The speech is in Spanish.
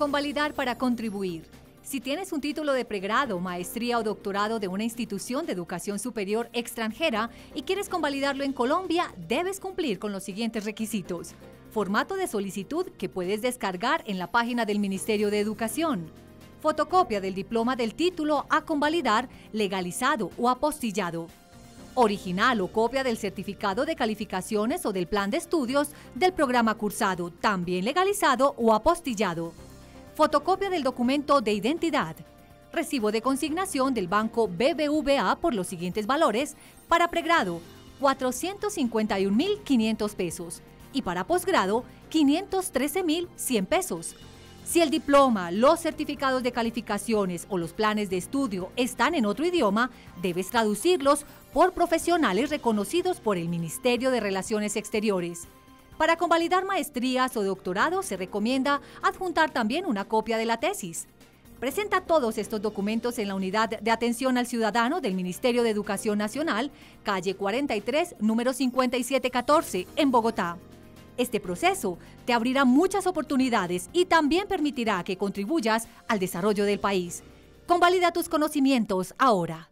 Convalidar para contribuir. Si tienes un título de pregrado, maestría o doctorado de una institución de educación superior extranjera y quieres convalidarlo en Colombia, debes cumplir con los siguientes requisitos. Formato de solicitud que puedes descargar en la página del Ministerio de Educación. Fotocopia del diploma del título a convalidar, legalizado o apostillado. Original o copia del certificado de calificaciones o del plan de estudios del programa cursado, también legalizado o apostillado fotocopia del documento de identidad, recibo de consignación del banco BBVA por los siguientes valores, para pregrado 451.500 pesos y para posgrado 513.100 pesos. Si el diploma, los certificados de calificaciones o los planes de estudio están en otro idioma, debes traducirlos por profesionales reconocidos por el Ministerio de Relaciones Exteriores. Para convalidar maestrías o doctorados se recomienda adjuntar también una copia de la tesis. Presenta todos estos documentos en la Unidad de Atención al Ciudadano del Ministerio de Educación Nacional, calle 43, número 5714, en Bogotá. Este proceso te abrirá muchas oportunidades y también permitirá que contribuyas al desarrollo del país. Convalida tus conocimientos ahora.